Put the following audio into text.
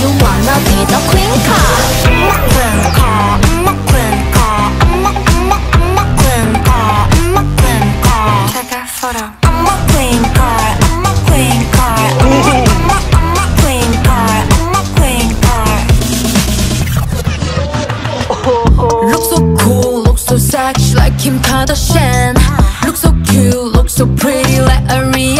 you wanna be the queen car? I'm a queen car, I'm a queen car, I'm a, I'm a, I'm a queen car, I'm a queen car. Take a photo I'm a queen car, I'm a queen car, I'm a, I'm a, I'm a queen car, I'm a queen car. Look so cool, look so sexy like Kim Kardashian Look so cute, look so pretty like Ariana